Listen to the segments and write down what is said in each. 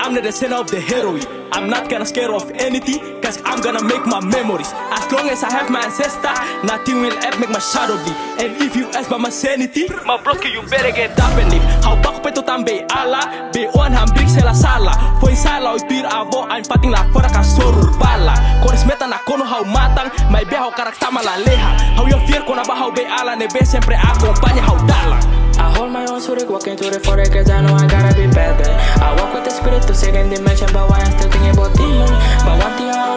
at the center of the heroine. I'm not gonna scare of anything, cause I'm gonna make my memories. As long as I have my ancestor, nothing will ever make my shadow be. And if you ask about my sanity, my broski, you better get up and leave. How back peto tambe ala, be on ham big sela sala. Foi sala oi pir avo, I'm fighting la fora ka sorur bala. Kores meta na kono how matang, my be how karakta malaleha. How you fear kona ba how be ala, ne be sempre acompaña how dala. Hold my own surik, walking through the forest cause I know I gotta be better. I walk with the spirit to second dimension but why I'm still thinking about demon But one thing I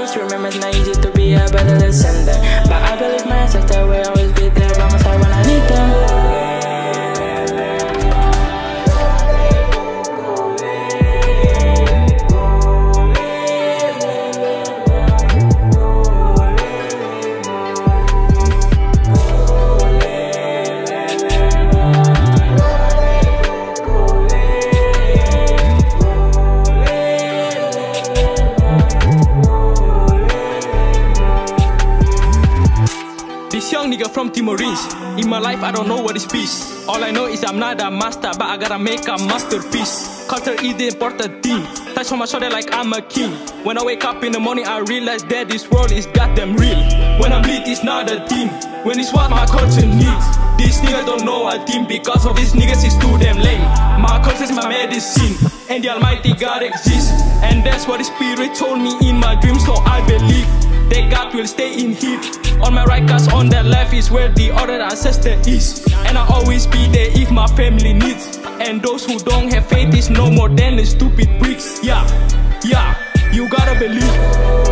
young nigga from Timorese. In my life, I don't know what is peace. All I know is I'm not a master, but I gotta make a masterpiece. Culture is the important thing. Touch on my shoulder like I'm a king. When I wake up in the morning, I realize that this world is goddamn real. When I'm lit, it's not a team. When it's what my culture needs. These niggas don't know a team because of these niggas is too damn lame. My culture is my medicine, and the Almighty God exists. And that's what the Spirit told me in my dreams, so I believe God will stay in heat. On my right, cause on the left is where the other ancestor is. And I'll always be there if my family needs. And those who don't have faith is no more than the stupid bricks. Yeah, yeah, you gotta believe.